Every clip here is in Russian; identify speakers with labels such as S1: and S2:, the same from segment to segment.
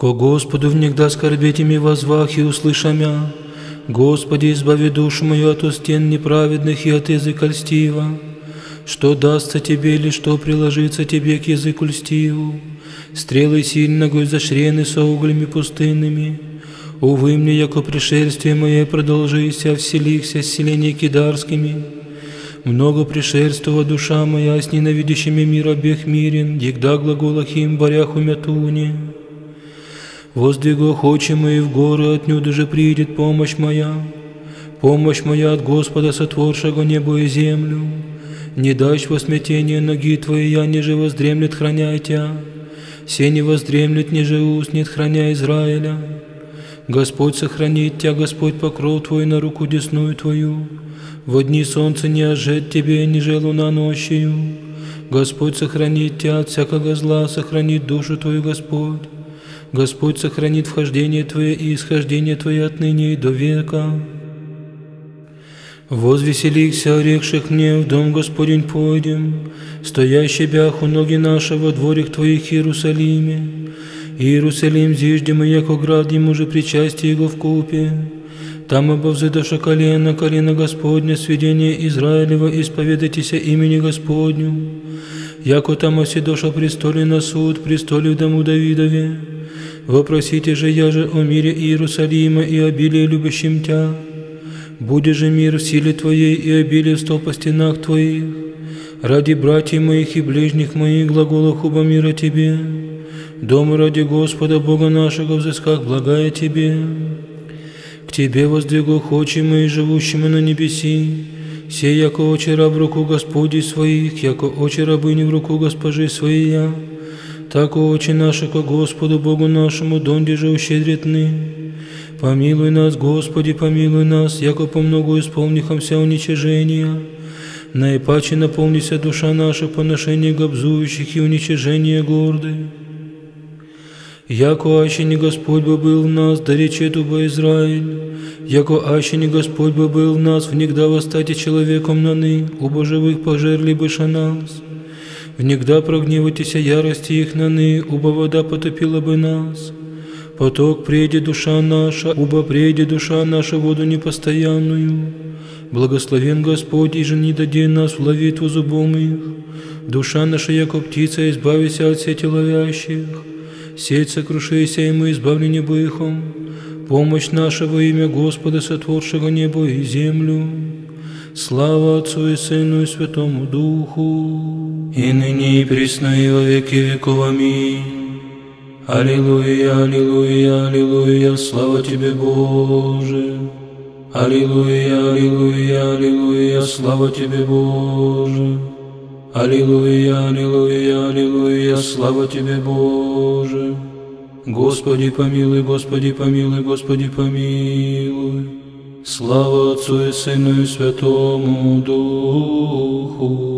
S1: Ко Господу внегда скорбеть ими возвах и услышамя, Господи, избави душу мою от устен неправедных и от языка льстива, что дастся тебе или что приложится тебе к языку льстиву, стрелы сильного зашрены со углями пустынными, Увы мне, яко пришествие мое продолжися, вселихся с селения кидарскими. Много пришельства душа моя с ненавидящими мир обех мирен, егда глаголахим борях умятуне. Воздвигу хочем и в горы отнюдь же придет помощь моя, помощь моя от Господа, сотворшего небо и землю. Не дашь во смятение ноги твои, я ниже воздремлет, храняй тебя, все не воздремлет, ниже уснет, храня Израиля. Господь сохранит тебя, Господь покров твой на руку десную твою. В дни солнца не ожет тебе, ниже луна ночью. Господь сохранит тебя от всякого зла, сохранит душу твою, Господь. Господь сохранит вхождение твое и исхождение твое отныне и до века. Возвеселихся, орекших мне, в дом Господень пойдем, стоящий бях у ноги нашего дворик Твоих Иерусалиме. Иерусалим зиждем, яко град ему же причастие его в купе. Там обовзыдоша колено, колено Господня, сведение Израилева, исповедайтеся имени Господню. Яко там оседоша престоле на суд, престоле в дому Давидове. Вопросите же я же о мире Иерусалима и обилии любящим Тя. Буде же мир в силе Твоей и обилие в по стенах Твоих. Ради братьев моих и ближних моих глаголах оба мира Тебе. Дома ради Господа Бога нашего взысках благая Тебе. К Тебе воздвигу хочем и живущим на небеси, сей яко очи раб в руку Господи своих, яко очи рабыни в руку госпожи своей, так очи наши ко Господу Богу нашему, донде же ущедритны. Помилуй нас, Господи, помилуй нас, яко по много исполнихомся уничижения. Наипаче наполнися душа наша поношение гобзующих и уничижение горды. Яко аще не Господь бы был в нас, да речет уба Израиль, яко аще не Господь бы был в нас, внегда восстати человеком наны, оба живых пожерли быша нас. Внегда прогневайтеся ярости их наны, уба вода потопила бы нас. Поток преди душа наша, уба преди душа наша воду непостоянную. Благословен Господь, и же не даде нас в ловитву зубом их. Душа наша, яко птица, избавися от сети ловящих сеть сокрушися, и мы избавлены быхом, помощь наша во имя Господа, сотворшего небо и землю. Слава Отцу и Сыну и Святому Духу, и ныне и присно и во веки веков. Аминь. Аллилуйя, аллилуйя, аллилуйя, слава Тебе, Боже. Аллилуйя, аллилуйя, аллилуйя, слава Тебе, Боже. Аллилуйя, аллилуйя, аллилуйя, слава Тебе, Боже. Господи помилуй, Господи помилуй, Господи помилуй. Слава Отцу и Сыну и Святому Духу.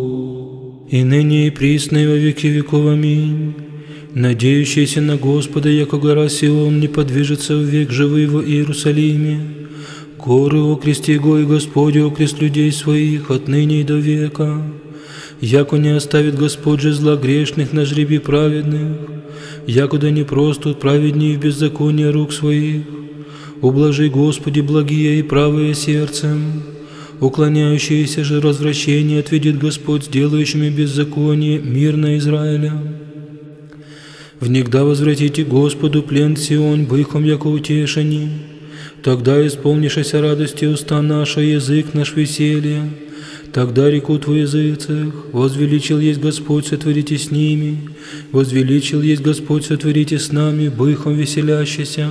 S1: И ныне и присно и во веки веков. Аминь. Надеющийся на Господа, яко гора Сион, не подвижется в век живый в Иерусалиме. Горы окрести го и Господи окрест людей своих отныне и до века яко не оставит Господь же зла грешных на жребе праведных, якуда не просто праведнее в беззаконии рук своих. Ублажи, Господи, благие и правые сердцем, уклоняющиеся же развращение отведет Господь сделающими беззаконие мир на Израиля. Внегда возвратите Господу плен Сион, быхом яко утешени, тогда исполнишься радости уста наша, язык наш веселье, Тогда рекут в языцах, возвеличил есть Господь, сотворите с ними, возвеличил есть Господь, сотворите с нами, быхом веселящийся.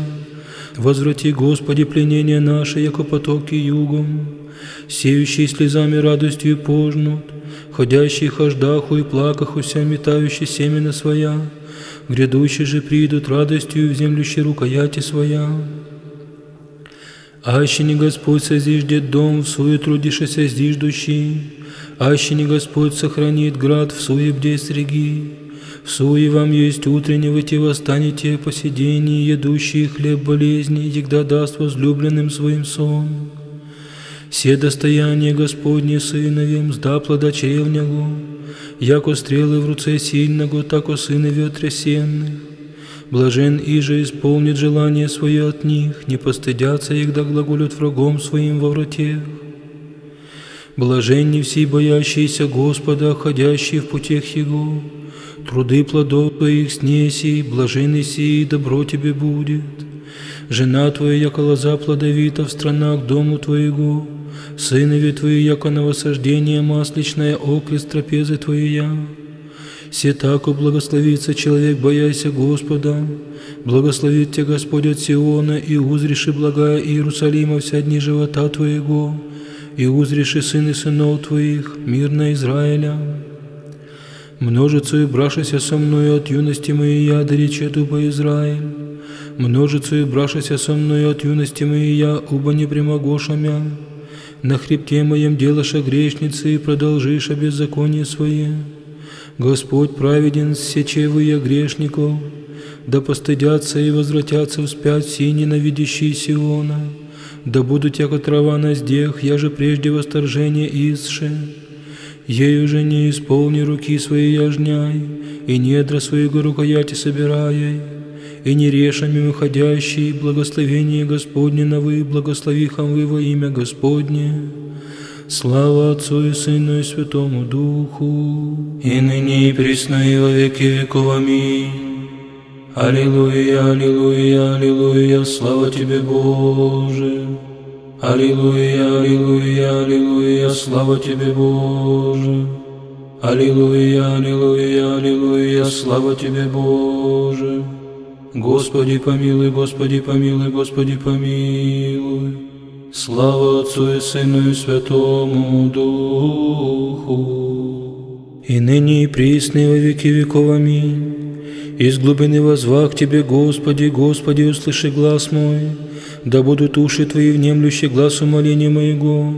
S1: Возврати, Господи, пленение наше, яко потоки югом, сеющие слезами радостью пожнут, ходящие хождаху и плакахуся, метающие семена своя, грядущие же придут радостью в землющей рукояти своя. Аще не Господь созиждет дом в суе трудишься зиждущий, Аще не Господь сохранит град в суе бде среги, В суе вам есть утренне выйти восстанете по сидении, Едущий хлеб болезни, егда даст возлюбленным своим сон. Все достояние Господне сыновем, сда плода чревнягу, Яко стрелы в руце сильного, тако сынове отрясенных. Блажен иже исполнит желание свое от них, не постыдятся их, да глаголют врагом своим во вратех. Блаженни все боящиеся Господа, ходящие в путях Его, труды плодов Твоих снеси, блаженный сии, добро Тебе будет. Жена Твоя, яко лоза плодовита в странах дому Твоего, сынови Твои, яко новосаждение масличное, окрест трапезы Твоя. Все тако благословится человек, бояся Господа, благословит Тебя Господь от Сиона, и узреши благая Иерусалима вся дни живота Твоего, и узреши сыны сынов Твоих, мирно Израиля. Множицу и брашися со мною от юности моей я, да речету по Израиль. Множицу и брашися со мною от юности моей я, уба не примогоша мя. На хребте моем делаша грешницы и продолжиша беззаконие свое. Господь праведен, сечевые грешников, да постыдятся и возвратятся вспять все ненавидящие Сиона, да будут яко трава на здех, я же прежде восторжение исше. Ею же не исполни руки свои яжняй, и недра своего рукояти собирай, и не решами выходящие, благословение Господне на вы, благословихам вы во имя Господне. Слава Отцу и Сыну и Святому Духу, и ныне и присно и во веки веков. Аминь. Аллилуйя, аллилуйя, аллилуйя, слава Тебе, Боже. Аллилуйя, аллилуйя, аллилуйя, слава Тебе, Боже. Аллилуйя, аллилуйя, аллилуйя, слава Тебе, Боже. Господи помилуй, Господи помилуй, Господи помилуй. Слава Отцу и Сыну и Святому Духу. И ныне и присно во веки веков. Аминь. Из глубины возва к Тебе, Господи, Господи, услыши глаз мой, да будут уши Твои внемлющие глаз умоления моего.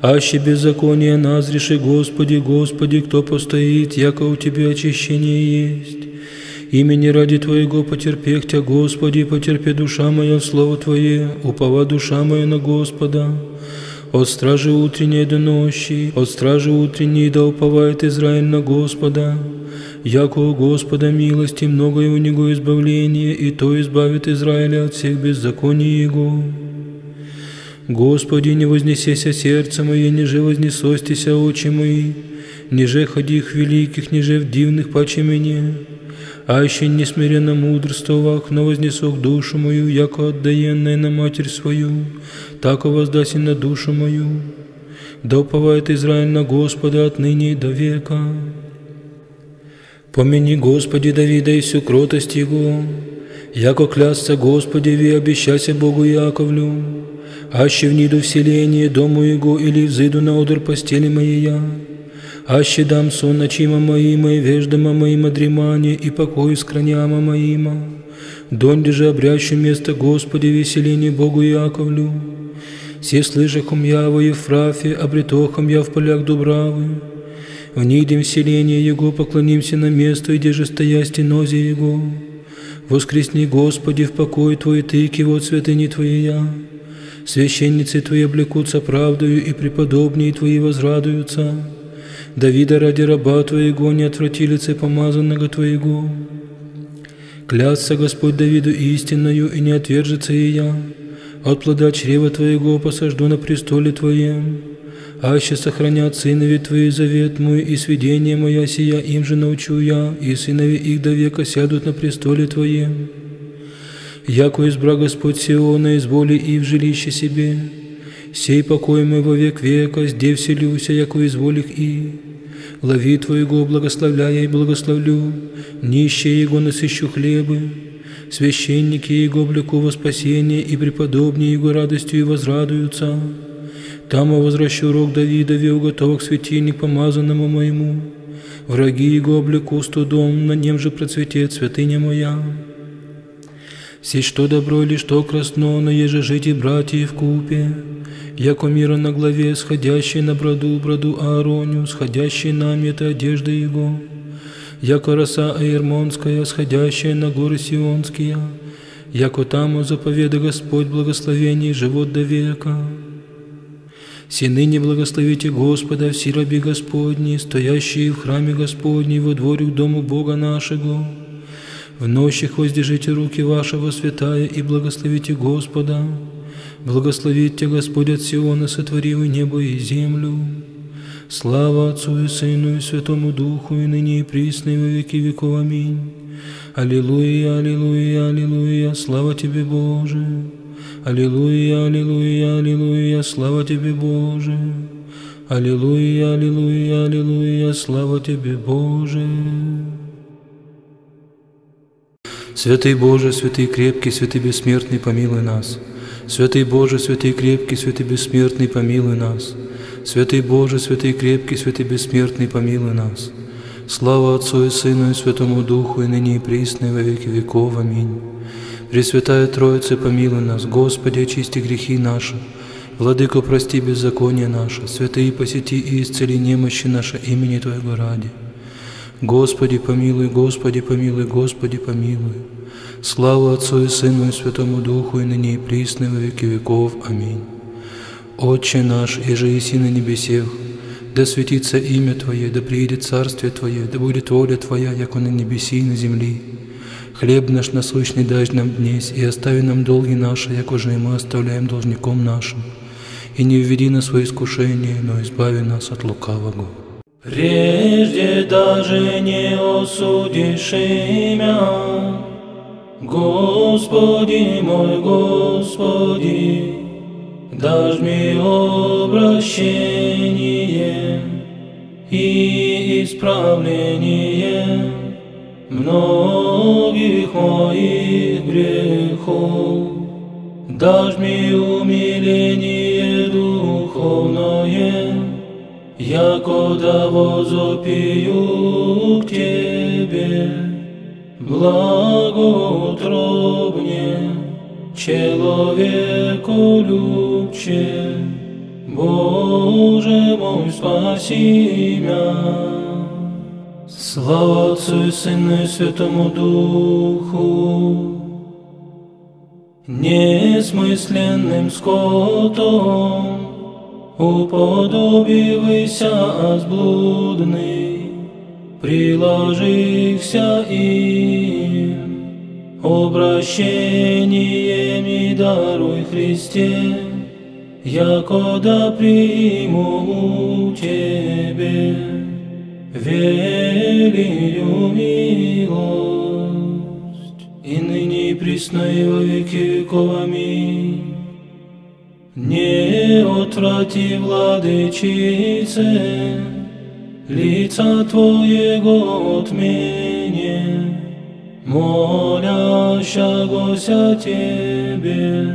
S1: Аще беззаконие назреши, Господи, Господи, кто постоит, яко у Тебя очищение есть. Имени ради Твоего потерпех Тя, Господи, потерпи душа моя Слово Твое, упова душа моя на Господа. От стражи утренней до ночи, от стражи утренней да уповает Израиль на Господа. Яко у Господа милости многое у Него избавление, и то избавит Израиля от всех беззаконий Его. Господи, не вознесеся сердце мое, ниже вознесостися очи мои, ниже ходих великих, ниже в дивных паче мне, аще несмиренно мудрствовах, но вознесох душу мою, яко отдаенная на матерь свою, так и воздаси на душу мою. Да уповает Израиль на Господа отныне и до века. Помяни, Господи, Давида и всю кротость Его, яко клясться Господи, ви обещайся Богу Яковлю, аще вниду вселение дому Его или взыду на одр постели моей аще дам сон ночима моима и веждама моима дремание и покой скраняма моима, донде же обрящу место Господи веселение Богу Яковлю, все слышахом я во Ефрафе, обретохом я в полях Дубравы, внидем вселение Его, поклонимся на место, где же стоя стенозе Его. Воскресни, Господи, в покой Твой, Ты, кивот святыни Твоя. Священницы Твои облекутся правдою, и преподобнее Твои возрадуются. Давида ради раба Твоего не отвратилицы помазанного Твоего. Клятся Господь Давиду истинною, и не отвержется и я. От плода чрева Твоего посажду на престоле Твоем аще сохранят сынови Твои завет мой, и сведение моя сия им же научу я, и сынови их до века сядут на престоле Твоем. Яко избра Господь Сиона, из воли и в жилище себе, сей покой мой во век века, здесь вселюся, яко изволих и. Лови Твоего благословляя и благословлю, нищие Его насыщу хлебы, священники Его облеку во спасение, и преподобнее Его радостью и возрадуются. Там возвращу рог Давидове, уготовок светильник помазанному моему. Враги его облеку студом, на нем же процветет святыня моя. Все что добро или что красно, но еже жить и братья в купе. Яко мира на главе, сходящий на броду, броду Аароню, сходящий на это одежда его. Яко роса Аермонская, сходящая на горы Сионские. Яко там заповеда Господь благословений живот до века. Все ныне благословите Господа, все раби Господни, стоящие в храме Господней во дворе к дому Бога нашего. В нощах воздержите руки ваши во святая и благословите Господа. Благословите Господь от Сиона, сотворивый небо и землю. Слава Отцу и Сыну и Святому Духу, и ныне и присно, и во веки веков. Аминь. Аллилуйя, аллилуйя, аллилуйя, слава Тебе, Боже. Аллилуйя, аллилуйя, аллилуйя, слава Тебе, Боже. Аллилуйя, аллилуйя, аллилуйя, слава Тебе, Боже. Святый Боже, святый крепкий, святый бессмертный, помилуй нас. Святый Боже, святый крепкий, святый бессмертный, помилуй нас. Святый Боже, святый крепкий, святый бессмертный, помилуй нас. Слава Отцу и Сыну и Святому Духу, и ныне и присно, и во веки веков. Аминь. Пресвятая Троица, помилуй нас, Господи, очисти грехи наши, Владыко, прости беззаконие наше, святые посети и исцели немощи наши имени Твоего ради. Господи, помилуй, Господи, помилуй, Господи, помилуй. Слава Отцу и Сыну и Святому Духу, и ныне и присно, и во веки веков. Аминь. Отче наш, еже еси на небесех, да светится имя Твое, да приедет Царствие Твое, да будет воля Твоя, яко на небеси и на земли. Хлеб наш насущный дай нам днесь, и остави нам долги наши, як уже и мы оставляем должником нашим. И не введи нас в искушение, но избави нас от лукавого.
S2: Прежде даже не осудишь имя, Господи мой, Господи, дашь мне обращение и исправление многих моих грехов. Дашь мне умиление духовное, яко да возопию к Тебе, благоутробне, человеку любче, Боже мой, спаси меня. Слава Отцу и Сыну и Святому Духу, несмысленным скотом, уподобився аз блудний, приложився им, обращением и даруй Христе, якода приму у Тебе, велию милость, и ныне пресно и во веки веков. Не отврати, владычице, лица Твоего от меня, молящегося Тебе,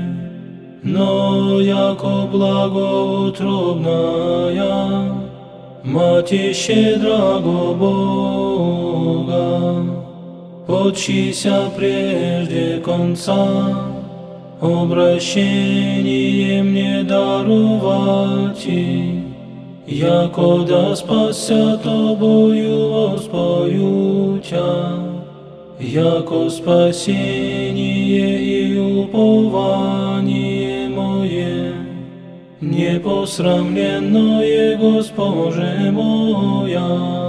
S2: но яко благоутробная, Мати щедраго Бога, Почися прежде конца, обращение мне дарувати, яко да спася тобою воспою тя, яко спасение и упование мое, непосрамленное Госпоже моя.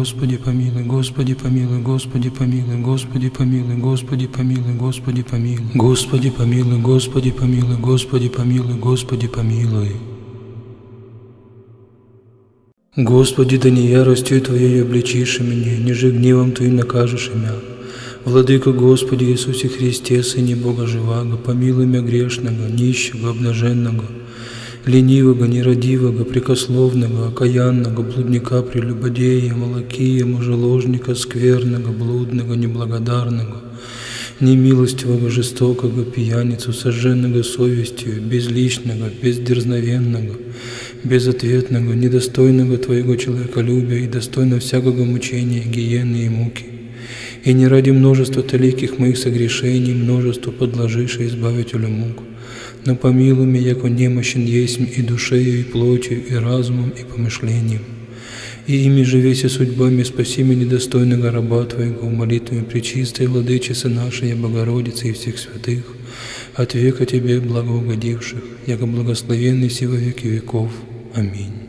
S1: Господи помилуй, Господи помилуй, Господи помилуй, Господи помилуй, Господи помилуй, Господи помилуй, Господи помилуй, Господи помилуй, Господи помилуй, Господи помилуй. Господи, да не яростью Твоей обличишь меня, ниже гневом Твоим накажешь меня. Владыка Господи Иисусе Христе, Сыне Бога Живаго, помилуй меня грешного, нищего, обнаженного, ленивого, нерадивого, прикословного, окаянного, блудника, прелюбодея, молокия, мужеложника, скверного, блудного, неблагодарного, немилостивого, жестокого, пьяницу, сожженного совестью, безличного, бездерзновенного, безответного, недостойного Твоего человеколюбия и достойного всякого мучения, гиены и муки. И не ради множества таликих моих согрешений, множество подложивших избавителю мук, но помилуй меня, яко немощен есть и душею, и плотью, и разумом, и помышлением. И ими же веся судьбами спаси меня недостойного раба Твоего, молитвами пречистой Владычицы нашей, Богородицы и всех святых, от века Тебе благоугодивших, яко благословенный си во веки веков. Аминь.